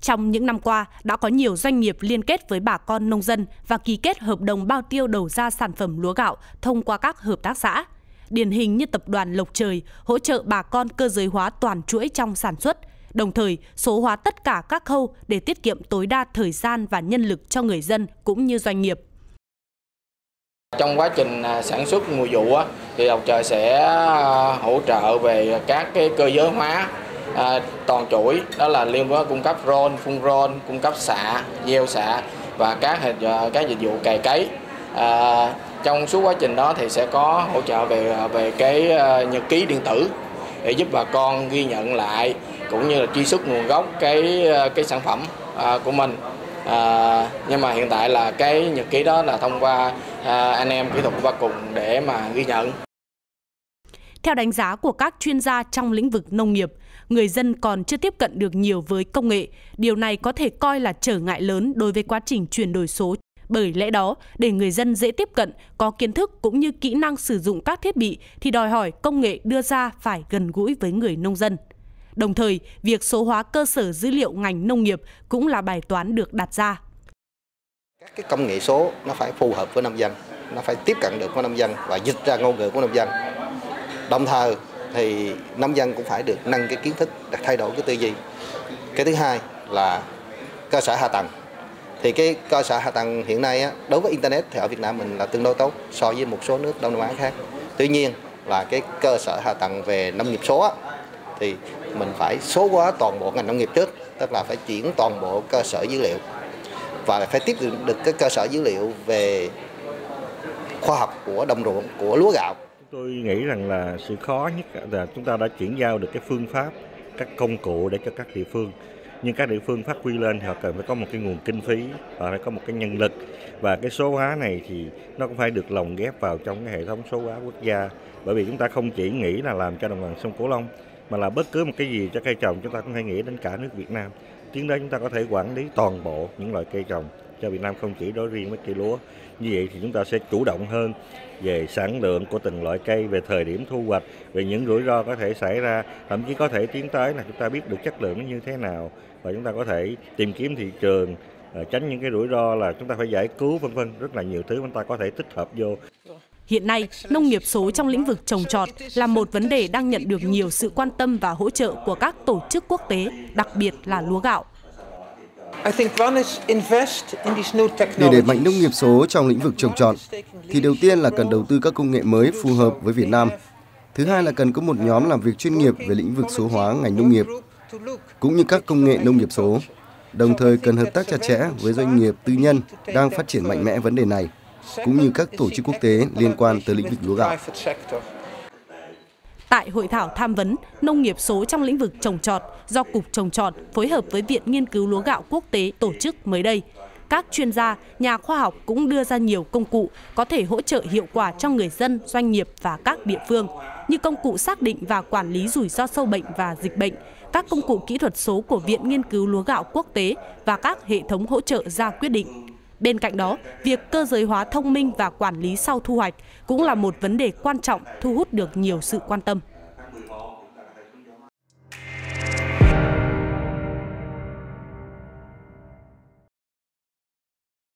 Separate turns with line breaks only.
Trong những năm qua, đã có nhiều doanh nghiệp liên kết với bà con nông dân và ký kết hợp đồng bao tiêu đầu ra sản phẩm lúa gạo thông qua các hợp tác xã. Điển hình như tập đoàn Lộc Trời hỗ trợ bà con cơ giới hóa toàn chuỗi trong sản xuất, đồng thời số hóa tất cả các khâu để tiết kiệm tối đa thời gian và nhân lực cho người dân cũng như doanh nghiệp.
Trong quá trình à, sản xuất mùa vụ thì Lộc Trời sẽ à, hỗ trợ về các cái cơ giới hóa à, toàn chuỗi đó là liên quan cung cấp rôn, phun rôn, cung cấp xạ, gieo xạ và các hình à, các dịch vụ cày cấy. À, trong suốt quá trình đó thì sẽ có hỗ trợ về à, về cái à, nhật ký điện tử để giúp bà con ghi nhận lại cũng như là truy xuất nguồn gốc cái cái sản phẩm à, của mình à, nhưng mà hiện tại là cái nhật ký đó là thông qua à, anh em kỹ thuật của ba cùng để mà ghi nhận
theo đánh giá của các chuyên gia trong lĩnh vực nông nghiệp, người dân còn chưa tiếp cận được nhiều với công nghệ. Điều này có thể coi là trở ngại lớn đối với quá trình chuyển đổi số. Bởi lẽ đó, để người dân dễ tiếp cận, có kiến thức cũng như kỹ năng sử dụng các thiết bị thì đòi hỏi công nghệ đưa ra phải gần gũi với người nông dân. Đồng thời, việc số hóa cơ sở dữ liệu ngành nông nghiệp cũng là bài toán được đặt ra.
Các cái công nghệ số nó phải phù hợp với nông dân, nó phải tiếp cận được với nông dân và dịch ra ngôn ngữ của nông dân. Đồng thời thì nông dân cũng phải được nâng cái kiến thức để thay đổi cái tư duy. Cái thứ hai là cơ sở hạ tầng. Thì cái cơ sở hạ tầng hiện nay á, đối với internet thì ở Việt Nam mình là tương đối tốt so với một số nước Đông Nam Á khác. Tuy nhiên là cái cơ sở hạ tầng về nông nghiệp số á, thì mình phải số hóa toàn bộ ngành nông nghiệp trước tức là phải chuyển toàn bộ cơ sở dữ liệu và phải tiếp được cái cơ sở dữ liệu về khoa học của đồng ruộng của lúa gạo
tôi nghĩ rằng là sự khó nhất là chúng ta đã chuyển giao được cái phương pháp, các công cụ để cho các địa phương. Nhưng các địa phương phát huy lên thì họ cần phải có một cái nguồn kinh phí, họ phải có một cái nhân lực. Và cái số hóa này thì nó cũng phải được lồng ghép vào trong cái hệ thống số hóa quốc gia. Bởi vì chúng ta không chỉ nghĩ là làm cho đồng bằng sông Cửu Long, mà là bất cứ một cái gì cho cây trồng, chúng ta cũng phải nghĩ đến cả nước Việt Nam. Tiến đến chúng ta có thể quản lý toàn bộ những loại cây trồng cho Việt Nam không chỉ đối riêng với cây lúa. Như vậy thì chúng ta sẽ chủ động hơn về sản lượng của từng loại cây, về thời điểm thu hoạch, về những rủi ro có thể xảy ra, thậm chí có thể tiến tới là chúng ta biết được chất lượng nó như thế nào và chúng ta có thể tìm kiếm thị trường à, tránh những cái rủi ro là chúng ta phải giải cứu vân vân rất là nhiều thứ chúng ta có thể tích hợp vô
Hiện nay, nông nghiệp số trong lĩnh vực trồng trọt là một vấn đề đang nhận được nhiều sự quan tâm và hỗ trợ của các tổ chức quốc tế, đặc biệt là lúa gạo.
Để đẩy mạnh nông nghiệp số trong lĩnh vực trồng trọt, thì đầu tiên là cần đầu tư các công nghệ mới phù hợp với Việt Nam. Thứ hai là cần có một nhóm làm việc chuyên nghiệp về lĩnh vực số hóa ngành nông nghiệp, cũng như các công nghệ nông nghiệp số. Đồng thời cần hợp tác chặt chẽ với doanh nghiệp tư nhân đang phát triển mạnh mẽ vấn đề này cũng như các tổ chức quốc tế liên quan tới lĩnh vực lúa gạo.
Tại hội thảo tham vấn nông nghiệp số trong lĩnh vực trồng trọt do Cục Trồng trọt phối hợp với Viện Nghiên cứu Lúa gạo Quốc tế tổ chức mới đây, các chuyên gia, nhà khoa học cũng đưa ra nhiều công cụ có thể hỗ trợ hiệu quả cho người dân, doanh nghiệp và các địa phương, như công cụ xác định và quản lý rủi ro sâu bệnh và dịch bệnh, các công cụ kỹ thuật số của Viện Nghiên cứu Lúa gạo Quốc tế và các hệ thống hỗ trợ ra quyết định. Bên cạnh đó, việc cơ giới hóa thông minh và quản lý sau thu hoạch cũng là một vấn đề quan trọng thu hút được nhiều sự quan tâm.